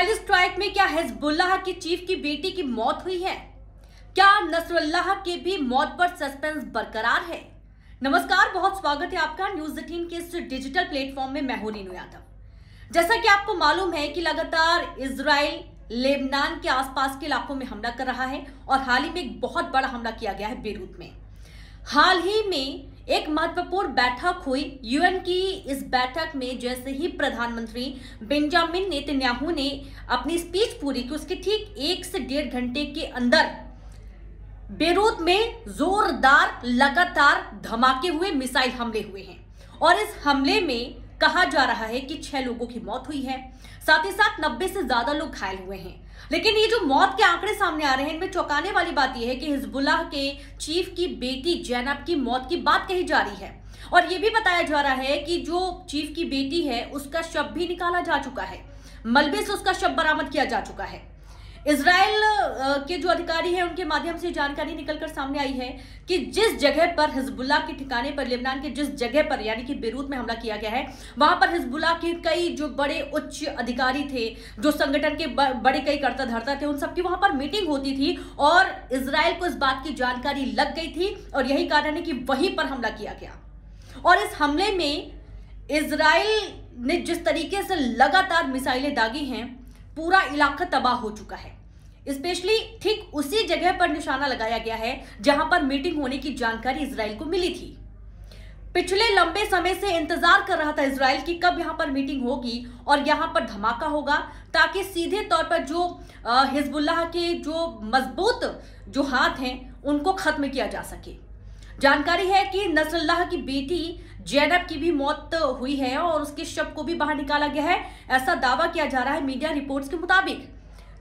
Israeli strike में क्या Hezbollah की चीफ की बेटी की मौत हुई है? क्या नसरुल्लाह के भी मौत पर सस्पेंस बरकरार है? नमस्कार, बहुत स्वागत है आपका न्यूज़ एटीन के इस डिजिटल प्लेटफॉर्म में। मैं हूँ नीनू यादव। जैसा कि आपको मालूम है कि लगातार इसराइल लेबनान के आसपास के इलाकों में हमला कर रहा है और हाल ही में एक बहुत बड़ा हमला किया गया है बेरूत में। हाल ही में एक महत्वपूर्ण बैठक हुई। यूएन की इस बैठक में जैसे ही प्रधानमंत्री बेंजामिन नेतन्याहू ने अपनी स्पीच पूरी की, उसके ठीक एक से डेढ़ घंटे के अंदर बेरूत में जोरदार, लगातार धमाके हुए मिसाइल हमले हुए हैं। और इस हमले में कहा जा रहा है कि छह लोगों की मौत हुई है। साथ ही साथ नब्बे से ज़्यादा लोग घायल हुए हैं। लेकिन ये जो मौत के आंकड़े सामने आ रहे हैं, इनमें चौंकाने वाली बात यह है कि हिजबुल्लाह के चीफ की बेटी जैनब की मौत की बात कही जा रही है। और ये भी बताया जा रहा है कि जो चीफ की बेटी है, उसका शव भी निकाला जा चुका है। मलबे से उसका शव बरामद किया जा चुका है। इसराइल के जो अधिकारी हैं, उनके माध्यम से जानकारी निकलकर सामने आई है कि जिस जगह पर हिजबुल्ला के ठिकाने पर, लेबनान के जिस जगह पर, यानी कि बेरूत में हमला किया गया है, वहाँ पर हिजबुल्ला के कई जो बड़े उच्च अधिकारी थे, जो संगठन के बड़े कई कर्ता धरता थे, उन सबकी वहाँ पर मीटिंग होती थी और इसराइल को इस बात की जानकारी लग गई थी और यही कारण है कि वहीं पर हमला किया गया। और इस हमले में इसराइल ने जिस तरीके से लगातार मिसाइलें दागी हैं पूरा इलाका तबाह हो चुका है। स्पेशली ठीक उसी जगह पर निशाना लगाया गया है, जहाँ पर मीटिंग होने की जानकारी इसराइल को मिली थी। पिछले लंबे समय से इंतज़ार कर रहा था इसराइल की कब यहाँ पर मीटिंग होगी और यहाँ पर धमाका होगा, ताकि सीधे तौर पर जो हिजबुल्लाह के जो मज़बूत जो हाथ हैं, उनको खत्म किया जा सके। जानकारी है कि नसरुल्लाह की बेटी जैनब की भी मौत हुई है और उसके शव को भी बाहर निकाला गया है। ऐसा दावा किया जा रहा है मीडिया रिपोर्ट्स के मुताबिक।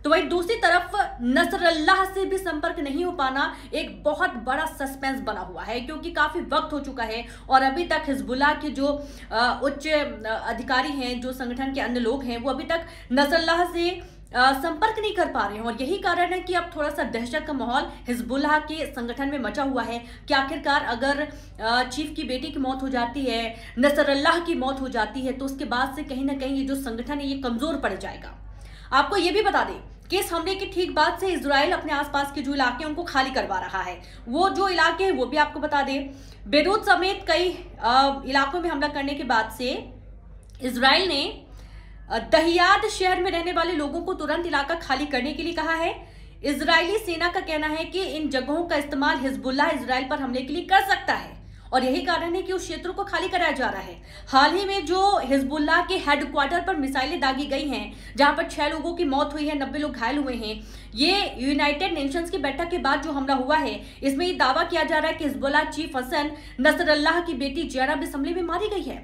तो वही दूसरी तरफ़, नसरल्लाह से भी संपर्क नहीं हो पाना एक बहुत बड़ा सस्पेंस बना हुआ है, क्योंकि काफ़ी वक्त हो चुका है और अभी तक हिजबुल्ला के जो उच्च अधिकारी हैं, जो संगठन के अन्य लोग हैं, वो अभी तक नसरल्लाह से संपर्क नहीं कर पा रहे हैं और यही कारण है कि अब थोड़ा सा दहशत का माहौल हिजबुल्लाह के संगठन में मचा हुआ है कि आखिरकार अगर चीफ की बेटी की मौत हो जाती है, नसरल्लाह की मौत हो जाती है तो उसके बाद से कहीं ना कहीं ये जो संगठन है, ये कमज़ोर पड़ जाएगा। आपको ये भी बता दें कि इस हमले के ठीक बाद से इसराइल अपने आसपास के जो इलाके हैं, उनको खाली करवा रहा है। वो जो इलाके हैं, वो भी आपको बता दें, बेरूत समेत कई इलाकों में हमला करने के बाद से इसराइल ने दहियाद शहर में रहने वाले लोगों को तुरंत इलाका खाली करने के लिए कहा है। इजरायली सेना का कहना है कि इन जगहों का इस्तेमाल हिजबुल्ला इसराइल पर हमले के लिए कर सकता है। और यही कारण है कि उस क्षेत्र को खाली कराया जा रहा है। हाल ही में जो हिजबुल्ला के हेडक्वार्टर पर मिसाइलें दागी गई हैं, जहाँ पर छह लोगों की मौत हुई है, नब्बे लोग घायल हुए हैं, ये यूनाइटेड नेशंस की बैठक के बाद जो हमला हुआ है, इसमें ये दावा किया जा रहा है कि हिजबुल्ला चीफ हसन नसरल्लाह की बेटी जैनब इस हमले में मारी गई है।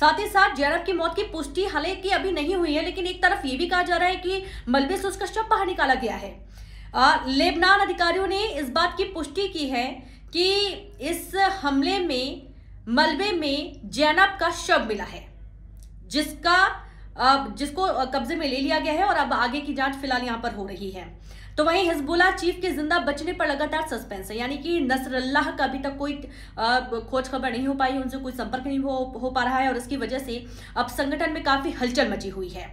साथ ही साथ जैनब की मौत की पुष्टि हालाँकि अभी नहीं हुई है, लेकिन एक तरफ़ ये भी कहा जा रहा है कि मलबे से उसका शव बाहर निकाला गया है। लेबनान अधिकारियों ने इस बात की पुष्टि की है कि इस हमले में मलबे में जैनब का शव मिला है जिसका जिसको कब्जे में ले लिया गया है और अब आगे की जाँच फ़िलहाल यहाँ पर हो रही है। तो वहीं हिजबुल्ला चीफ के ज़िंदा बचने पर लगातार सस्पेंस है यानी कि नसरल्लाह का अभी तक कोई खोज खबर नहीं हो पाई उनसे कोई संपर्क नहीं हो, हो पा रहा है और इसकी वजह से अब संगठन में काफ़ी हलचल मची हुई है।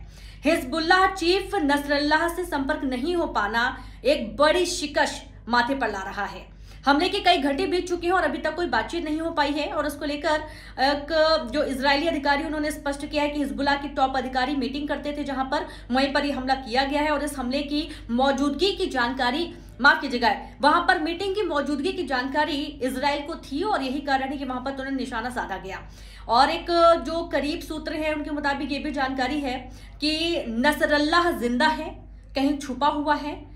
हिजबुल्लाह चीफ नसरल्लाह से संपर्क नहीं हो पाना एक बड़ी शिकश माथे पर ला रहा है। हमले के कई घंटे बीत चुके हैं और अभी तक कोई बातचीत नहीं हो पाई है और उसको लेकर एक, जो इसराइली अधिकारी उन्होंने स्पष्ट किया है कि हिजबुल्ला के टॉप अधिकारी मीटिंग करते थे, जहाँ पर वहीं पर ये हमला किया गया है और इस हमले की मौजूदगी की जानकारी, माफ़ कीजिएगा, वहाँ पर मीटिंग की मौजूदगी की जानकारी इसराइल को थी और यही कारण है कि वहाँ पर तुरंत निशाना साधा गया। और एक, जो करीब सूत्र है, उनके मुताबिक ये भी जानकारी है कि नसरल्लाह ज़िंदा है, कहीं छुपा हुआ है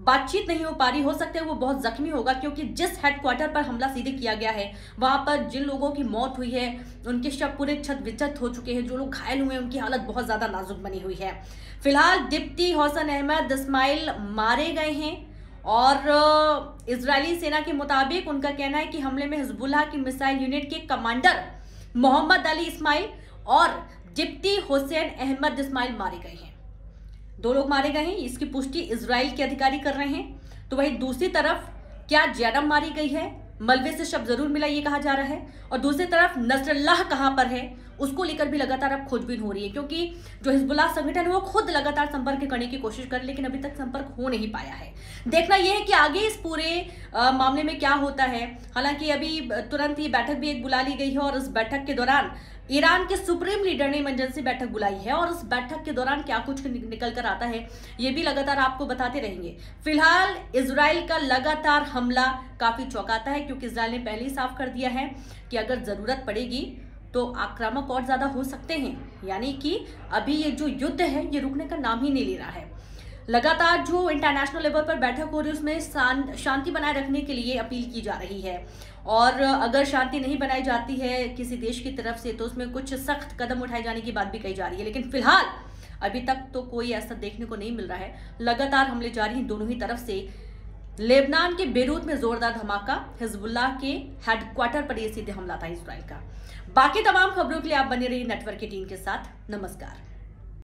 बातचीत नहीं हो पा रही, हो सकता है वो बहुत जख्मी होगा, क्योंकि जिस हेडक्वार्टर पर हमला सीधे किया गया है, वहाँ पर जिन लोगों की मौत हुई है, उनके शव पूरे छत विचत हो चुके हैं, जो लोग घायल हुए हैं, उनकी हालत बहुत ज़्यादा नाजुक बनी हुई है। फ़िलहाल डिप्टी हौसन अहमद इस्माइल मारे गए हैं, और इसराइली सेना के मुताबिक उनका कहना है कि हमले में हिजबुल्लाह की मिसाइल यूनिट के कमांडर मोहम्मद अली इस्माइल और डिप्टी हुसैन अहमद इस्माइल मारे गए हैं। दो लोग मारे गए हैं इसकी पुष्टि इसराइल के अधिकारी कर रहे हैं। तो वही दूसरी तरफ़ क्या जैनब मारी गई है? मलबे से शब्द ज़रूर मिला ये कहा जा रहा है। और दूसरी तरफ़ नसरल्लाह कहाँ पर है? उसको लेकर भी लगातार अब खोजबीन हो रही है क्योंकि जो हिजबुल्लाह संगठन है वो खुद लगातार संपर्क करने की कोशिश कर लेकिन अभी तक संपर्क हो नहीं पाया है। देखना यह है कि आगे इस पूरे आ, मामले में क्या होता है। हालाँकि अभी तुरंत ही बैठक भी एक बुला ली गई है और इस बैठक के दौरान ईरान के सुप्रीम लीडर ने इमरजेंसी बैठक बुलाई है और उस बैठक के दौरान क्या कुछ निकल कर आता है, ये भी लगातार आपको बताते रहेंगे। फ़िलहाल इसराइल का लगातार हमला काफ़ी चौंकाता है, क्योंकि इसराइल ने पहले ही साफ़ कर दिया है कि अगर ज़रूरत पड़ेगी तो आक्रामक और ज़्यादा हो सकते हैं। यानी कि अभी ये जो युद्ध है, ये रुकने का नाम ही नहीं ले रहा है। लगातार जो इंटरनेशनल लेवल पर बैठक हो रही है, उसमें शांति बनाए रखने के लिए अपील की जा रही है। और अगर शांति नहीं बनाई जाती है किसी देश की तरफ़ से तो उसमें कुछ सख्त कदम उठाए जाने की बात भी कही जा रही है। लेकिन फ़िलहाल, अभी तक तो कोई ऐसा देखने को नहीं मिल रहा है। लगातार हमले जारी हैं दोनों ही तरफ़ से। लेबनान के बेरूत में जोरदार धमाका, हिजबुल्लाह के हेडक्वार्टर पर यह सीधे हमला था इसराइल का। बाकी तमाम खबरों के लिए आप बने रहिए नेटवर्क की टीम के साथ। नमस्कार।